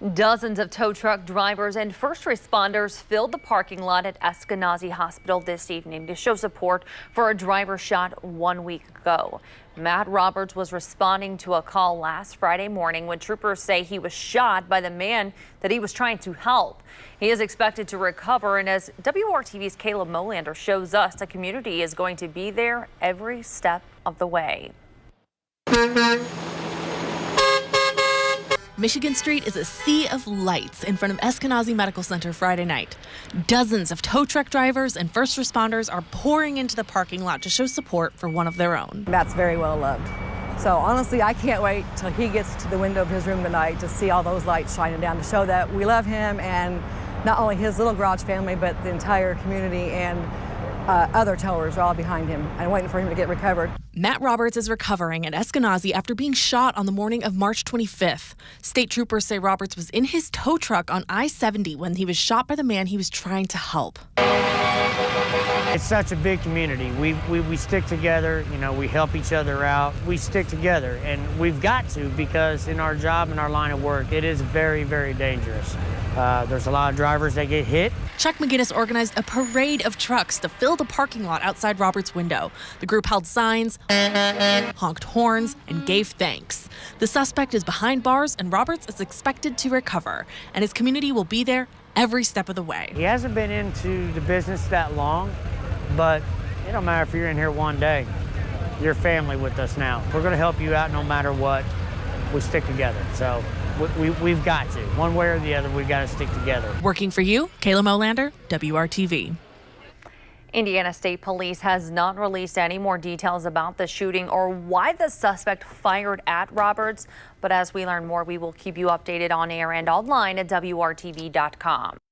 Dozens of tow truck drivers and first responders filled the parking lot at Eskenazi Hospital this evening to show support for a driver shot one week ago. Matt Roberts was responding to a call last Friday morning when troopers say he was shot by the man that he was trying to help. He is expected to recover, and as WRTV's Kayla Molander shows us, the community is going to be there every step of the way. Michigan Street is a sea of lights in front of Eskenazi Medical Center Friday night. Dozens of tow truck drivers and first responders are pouring into the parking lot to show support for one of their own. Matt's very well loved. So honestly, I can't wait till he gets to the window of his room tonight to see all those lights shining down to show that we love him and not only his little garage family, but the entire community and uh, other towers are all behind him and waiting for him to get recovered. Matt Roberts is recovering at Eskenazi after being shot on the morning of March 25th. State troopers say Roberts was in his tow truck on I 70 when he was shot by the man he was trying to help. It's such a big community. We, we, we stick together, you know, we help each other out. We stick together, and we've got to because in our job and our line of work, it is very, very dangerous. Uh, there's a lot of drivers that get hit. Chuck McGinnis organized a parade of trucks to fill the parking lot outside Roberts' window. The group held signs, honked horns, and gave thanks. The suspect is behind bars, and Roberts is expected to recover, and his community will be there every step of the way. He hasn't been into the business that long, but it don't matter if you're in here one day. You're family with us now. We're going to help you out no matter what. We stick together. So we, we, have got to. One way or the other, we've got to stick together. Working for you, Kayla Molander, WRTV. Indiana State Police has not released any more details about the shooting or why the suspect fired at Roberts. But as we learn more, we will keep you updated on air and online at WRTV.com.